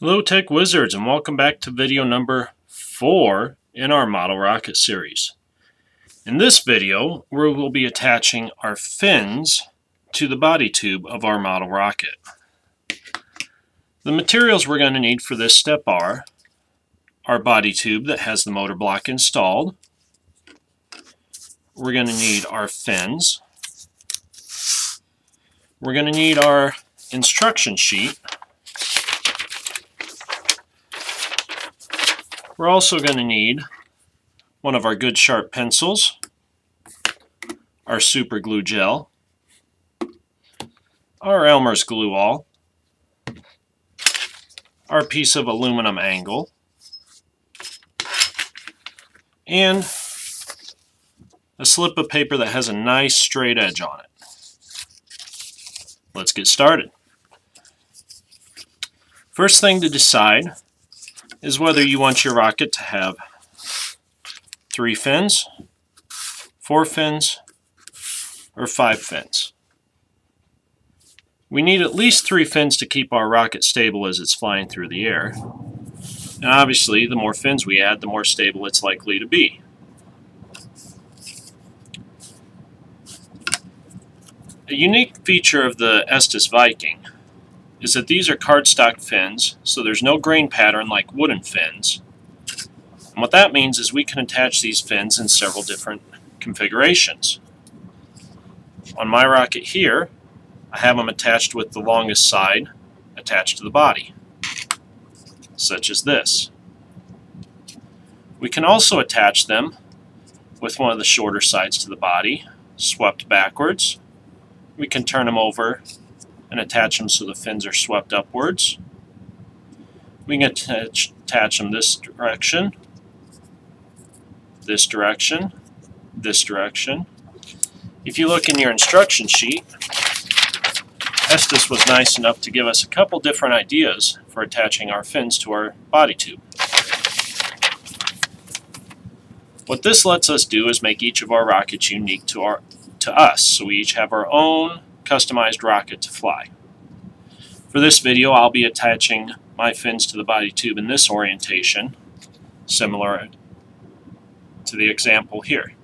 Hello Tech Wizards and welcome back to video number 4 in our model rocket series. In this video we will be attaching our fins to the body tube of our model rocket. The materials we're going to need for this step are our body tube that has the motor block installed. We're going to need our fins. We're going to need our instruction sheet We're also going to need one of our good sharp pencils, our super glue gel, our Elmer's glue all, our piece of aluminum angle, and a slip of paper that has a nice straight edge on it. Let's get started. First thing to decide is whether you want your rocket to have three fins, four fins, or five fins. We need at least three fins to keep our rocket stable as it's flying through the air. And obviously, the more fins we add, the more stable it's likely to be. A unique feature of the Estes Viking is that these are cardstock fins, so there's no grain pattern like wooden fins. And what that means is we can attach these fins in several different configurations. On my rocket here, I have them attached with the longest side attached to the body, such as this. We can also attach them with one of the shorter sides to the body, swept backwards. We can turn them over and attach them so the fins are swept upwards. We can attach, attach them this direction, this direction, this direction. If you look in your instruction sheet, Estes was nice enough to give us a couple different ideas for attaching our fins to our body tube. What this lets us do is make each of our rockets unique to our to us. So we each have our own customized rocket to fly. For this video, I'll be attaching my fins to the body tube in this orientation, similar to the example here.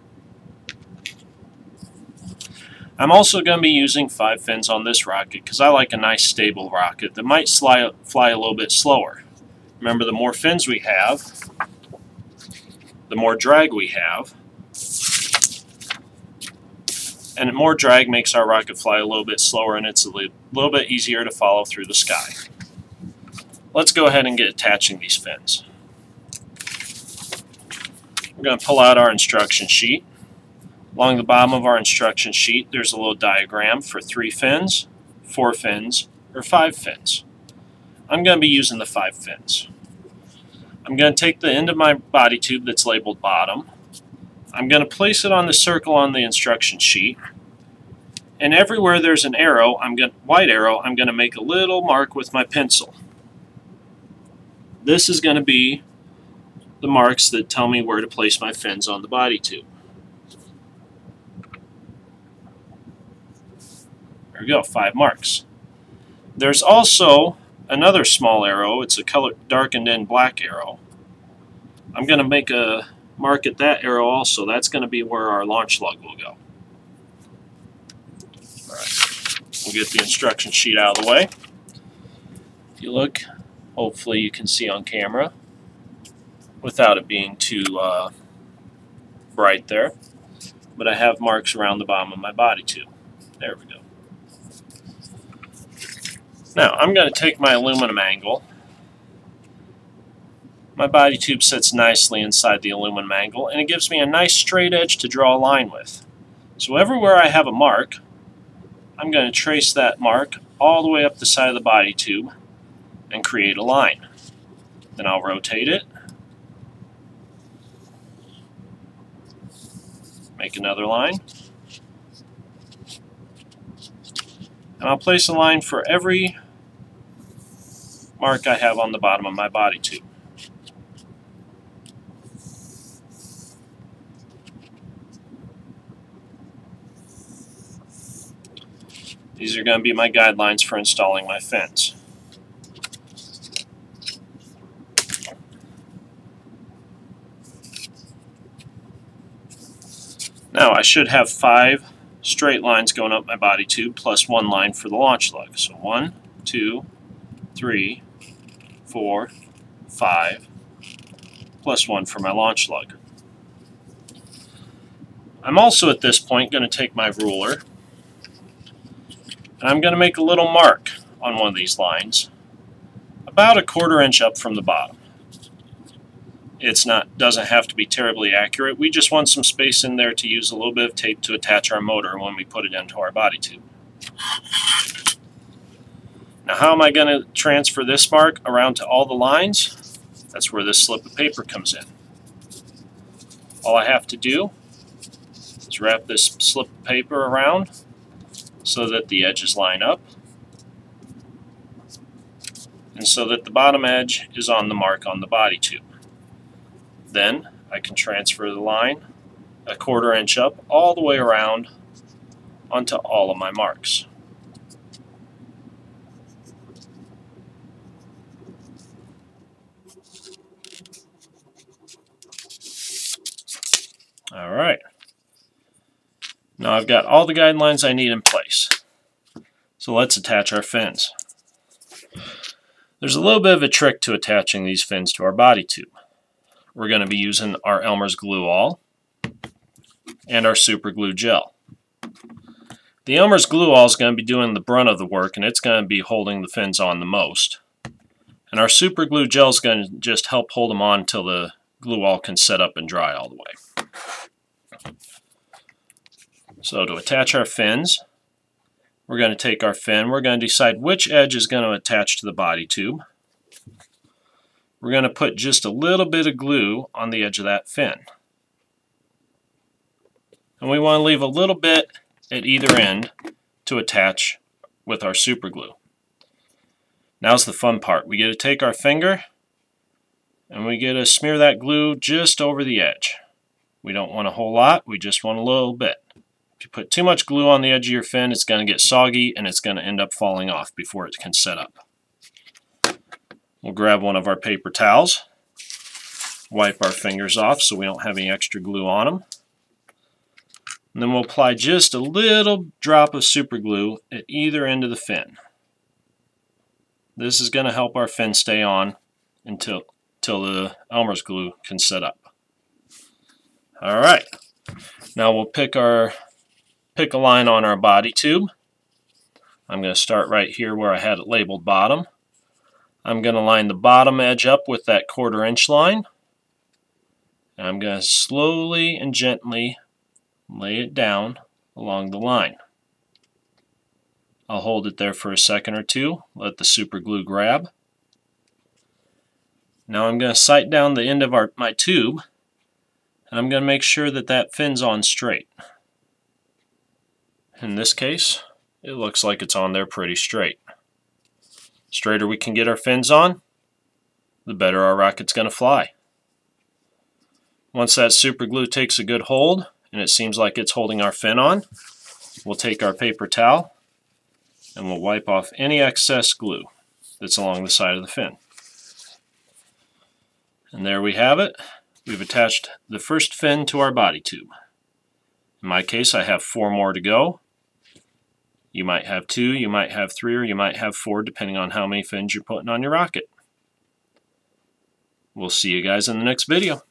I'm also going to be using five fins on this rocket because I like a nice stable rocket that might fly, fly a little bit slower. Remember, the more fins we have, the more drag we have, and more drag makes our rocket fly a little bit slower and it's a little bit easier to follow through the sky. Let's go ahead and get attaching these fins. We're going to pull out our instruction sheet. Along the bottom of our instruction sheet there's a little diagram for three fins, four fins, or five fins. I'm going to be using the five fins. I'm going to take the end of my body tube that's labeled bottom I'm going to place it on the circle on the instruction sheet. And everywhere there's an arrow, I'm going white arrow, I'm going to make a little mark with my pencil. This is going to be the marks that tell me where to place my fins on the body tube. There we go, five marks. There's also another small arrow. It's a color darkened in black arrow. I'm going to make a mark at that arrow also. That's going to be where our launch lug will go. Alright, we'll get the instruction sheet out of the way. If you look, hopefully you can see on camera without it being too uh, bright there. But I have marks around the bottom of my body too. There we go. Now, I'm going to take my aluminum angle my body tube sits nicely inside the aluminum angle and it gives me a nice straight edge to draw a line with. So everywhere I have a mark, I'm going to trace that mark all the way up the side of the body tube and create a line. Then I'll rotate it, make another line, and I'll place a line for every mark I have on the bottom of my body tube. These are going to be my guidelines for installing my fins. Now I should have five straight lines going up my body tube plus one line for the launch lug. So one, two, three, four, five, plus one for my launch lug. I'm also at this point going to take my ruler and I'm going to make a little mark on one of these lines about a quarter inch up from the bottom. It's not doesn't have to be terribly accurate. We just want some space in there to use a little bit of tape to attach our motor when we put it into our body tube. Now how am I going to transfer this mark around to all the lines? That's where this slip of paper comes in. All I have to do is wrap this slip of paper around so that the edges line up and so that the bottom edge is on the mark on the body tube. Then I can transfer the line a quarter inch up all the way around onto all of my marks. All right. Now I've got all the guidelines I need in place. So let's attach our fins. There's a little bit of a trick to attaching these fins to our body tube. We're going to be using our Elmer's Glue All and our Super Glue Gel. The Elmer's Glue All is going to be doing the brunt of the work and it's going to be holding the fins on the most. And our Super Glue Gel is going to just help hold them on until the glue all can set up and dry all the way. So to attach our fins, we're going to take our fin, we're going to decide which edge is going to attach to the body tube. We're going to put just a little bit of glue on the edge of that fin. And we want to leave a little bit at either end to attach with our super glue. Now's the fun part. We get to take our finger and we get to smear that glue just over the edge. We don't want a whole lot, we just want a little bit. If you put too much glue on the edge of your fin, it's going to get soggy and it's going to end up falling off before it can set up. We'll grab one of our paper towels, wipe our fingers off so we don't have any extra glue on them. And then we'll apply just a little drop of super glue at either end of the fin. This is going to help our fin stay on until, until the Elmer's glue can set up. Alright, now we'll pick our pick a line on our body tube. I'm going to start right here where I had it labeled bottom. I'm going to line the bottom edge up with that quarter inch line. And I'm going to slowly and gently lay it down along the line. I'll hold it there for a second or two, let the super glue grab. Now I'm going to sight down the end of our, my tube and I'm going to make sure that that fin's on straight. In this case, it looks like it's on there pretty straight. Straighter we can get our fins on, the better our rocket's going to fly. Once that super glue takes a good hold, and it seems like it's holding our fin on, we'll take our paper towel and we'll wipe off any excess glue that's along the side of the fin. And there we have it. We've attached the first fin to our body tube. In my case, I have four more to go. You might have two, you might have three, or you might have four, depending on how many fins you're putting on your rocket. We'll see you guys in the next video.